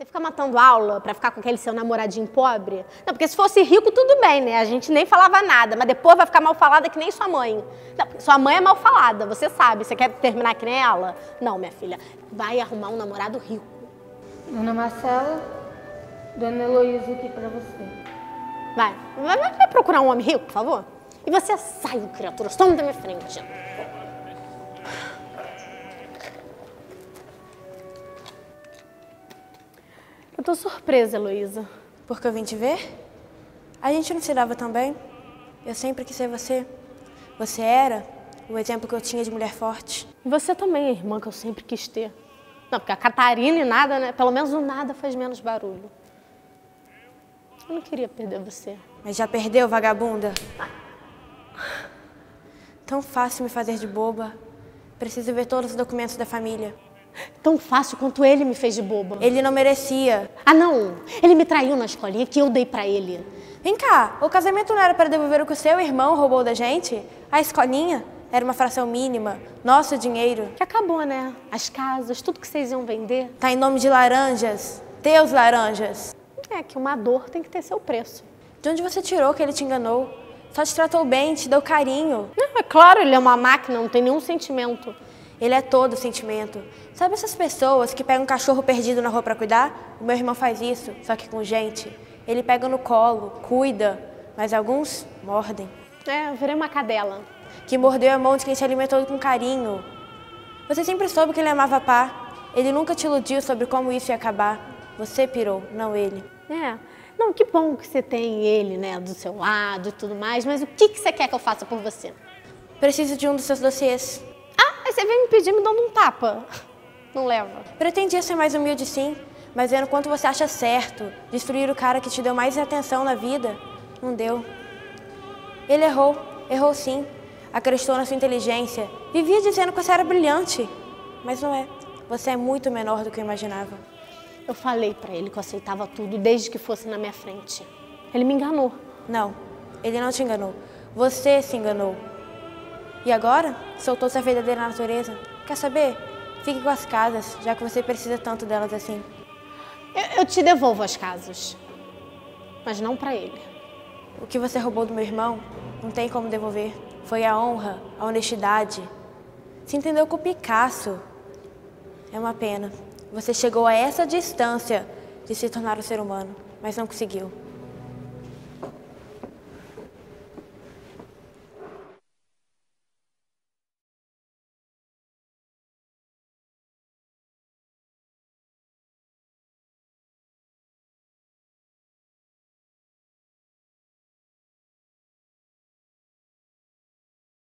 Você fica matando aula pra ficar com aquele seu namoradinho pobre? Não, porque se fosse rico, tudo bem, né? A gente nem falava nada, mas depois vai ficar mal falada que nem sua mãe. Não, sua mãe é mal falada, você sabe. Você quer terminar que nem ela? Não, minha filha. Vai arrumar um namorado rico. Dona Marcela, Dona Heloísa aqui pra você. Vai. Vai, vai, vai procurar um homem rico, por favor? E você sai, criatura, some da minha frente. Eu tô surpresa, Heloísa. Porque eu vim te ver? A gente não se dava tão bem. Eu sempre quis ser você. Você era o exemplo que eu tinha de mulher forte. E você também, a irmã que eu sempre quis ter. Não, porque a Catarina e nada, né? Pelo menos o nada faz menos barulho. Eu não queria perder você. Mas já perdeu, vagabunda? Tão fácil me fazer de boba. Preciso ver todos os documentos da família. Tão fácil quanto ele me fez de boba. Ele não merecia. Ah, não. Ele me traiu na escolinha que eu dei pra ele. Vem cá, o casamento não era para devolver o que o seu irmão roubou da gente? A escolinha era uma fração mínima, nosso dinheiro. Que acabou, né? As casas, tudo que vocês iam vender. Tá em nome de laranjas, teus laranjas. É que uma dor tem que ter seu preço. De onde você tirou que ele te enganou? Só te tratou bem, te deu carinho. Não, é claro, ele é uma máquina, não tem nenhum sentimento. Ele é todo sentimento. Sabe essas pessoas que pegam um cachorro perdido na rua para cuidar? O meu irmão faz isso, só que com gente. Ele pega no colo, cuida, mas alguns mordem. É, eu virei uma cadela. Que mordeu a mão de quem se alimentou com carinho. Você sempre soube que ele amava pá. Ele nunca te iludiu sobre como isso ia acabar. Você pirou, não ele. É. Não, que bom que você tem ele, né, do seu lado e tudo mais, mas o que, que você quer que eu faça por você? Preciso de um dos seus dossiês. Aí você vem me pedir me dando um tapa. Não leva. Pretendia ser mais humilde sim, mas vendo quanto você acha certo, destruir o cara que te deu mais atenção na vida, não deu. Ele errou, errou sim. Acreditou na sua inteligência. Vivia dizendo que você era brilhante, mas não é. Você é muito menor do que eu imaginava. Eu falei pra ele que eu aceitava tudo desde que fosse na minha frente. Ele me enganou. Não, ele não te enganou. Você se enganou. E agora? Soltou sua verdadeira natureza. Quer saber? Fique com as casas, já que você precisa tanto delas assim. Eu, eu te devolvo as casas, mas não pra ele. O que você roubou do meu irmão, não tem como devolver. Foi a honra, a honestidade. Se entendeu com o Picasso. É uma pena. Você chegou a essa distância de se tornar um ser humano, mas não conseguiu.